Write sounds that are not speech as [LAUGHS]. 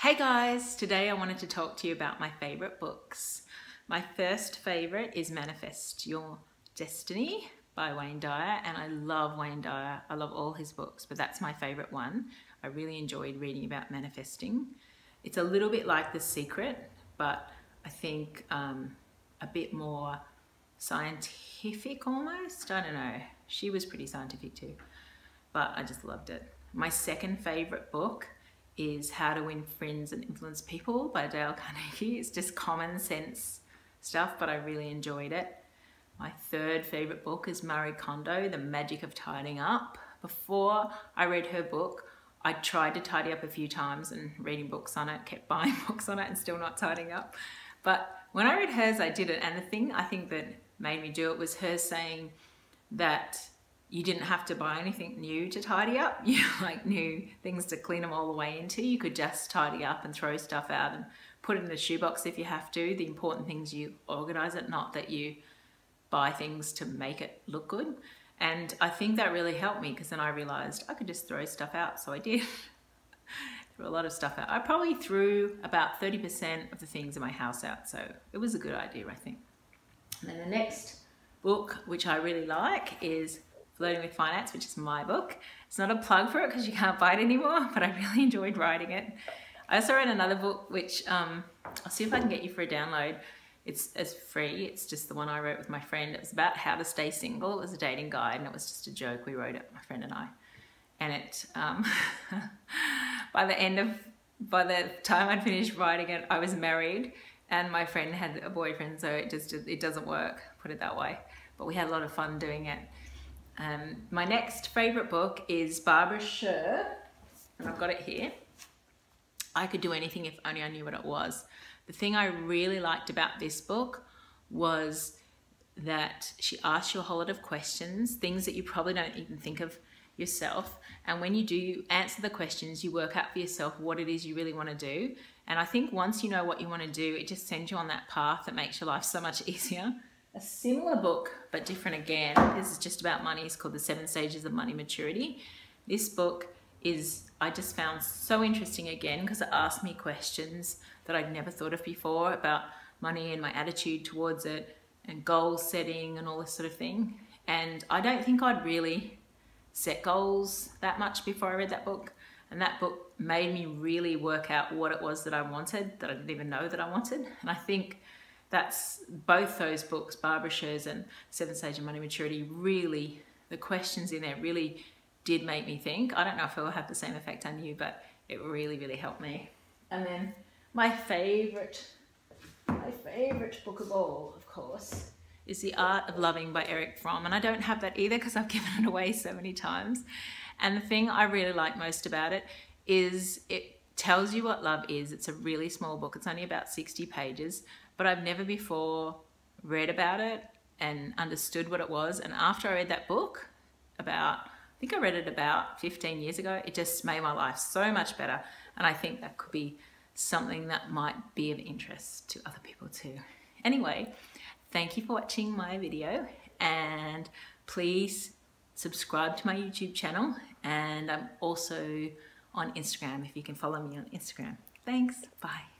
Hey guys, today I wanted to talk to you about my favorite books. My first favorite is Manifest Your Destiny by Wayne Dyer, and I love Wayne Dyer. I love all his books, but that's my favorite one. I really enjoyed reading about manifesting. It's a little bit like The Secret, but I think um, a bit more scientific almost. I don't know. She was pretty scientific too, but I just loved it. My second favorite book is How to Win Friends and Influence People by Dale Carnegie. It's just common sense stuff, but I really enjoyed it. My third favorite book is Marie Kondo, The Magic of Tidying Up. Before I read her book, I tried to tidy up a few times and reading books on it, kept [LAUGHS] buying books on it and still not tidying up. But when I read hers, I did it. And the thing I think that made me do it was her saying that you didn't have to buy anything new to tidy up. [LAUGHS] You like new things to clean them all the way into. You could just tidy up and throw stuff out and put it in the shoebox if you have to. The important things you organize it, not that you buy things to make it look good. And I think that really helped me because then I realized I could just throw stuff out. So I did. [LAUGHS] threw a lot of stuff out. I probably threw about 30% of the things in my house out. So it was a good idea, I think. And then the next book, which I really like, is Flirting with Finance, which is my book. It's not a plug for it because you can't buy it anymore, [LAUGHS] but I really enjoyed writing it. I also read another book, which um, I'll see if I can get you for a download. It's, it's free. It's just the one I wrote with my friend. It was about how to stay single. It was a dating guide and it was just a joke. We wrote it, my friend and I. And it, um, [LAUGHS] by the end of, by the time I'd finished writing it, I was married and my friend had a boyfriend. So it just, it doesn't work, put it that way. But we had a lot of fun doing it. Um, my next favorite book is Barbara Sher, and I've got it here. I could do anything if only I knew what it was. The thing I really liked about this book was that she asks you a whole lot of questions, things that you probably don't even think of yourself. And when you do answer the questions, you work out for yourself what it is you really want to do. And I think once you know what you want to do, it just sends you on that path that makes your life so much [LAUGHS] easier a similar book, but different again. This is just about money. It's called The Seven Stages of Money Maturity. This book is, I just found so interesting again because it asked me questions that I'd never thought of before about money and my attitude towards it and goal setting and all this sort of thing. And I don't think I'd really set goals that much before I read that book. And that book made me really work out what it was that I wanted that I didn't even know that I wanted. And I think that's both those books, Barbara Sher's and Seven Stage of Money Maturity, really, the questions in there really did make me think. I don't know if it will have the same effect on you, but it really, really helped me. And then my favorite, my favorite book of all, of course, is The Art of Loving by Eric Fromm. And I don't have that either because I've [LAUGHS] given it away so many times. And the thing I really like most about it is it tells you what love is. It's a really small book. It's only about 60 pages, but I've never before read about it and understood what it was. And after I read that book, about, I think I read it about 15 years ago, it just made my life so much better. And I think that could be something that might be of interest to other people too. Anyway, thank you for watching my video and please subscribe to my YouTube channel and I'm also on Instagram if you can follow me on Instagram. Thanks, bye.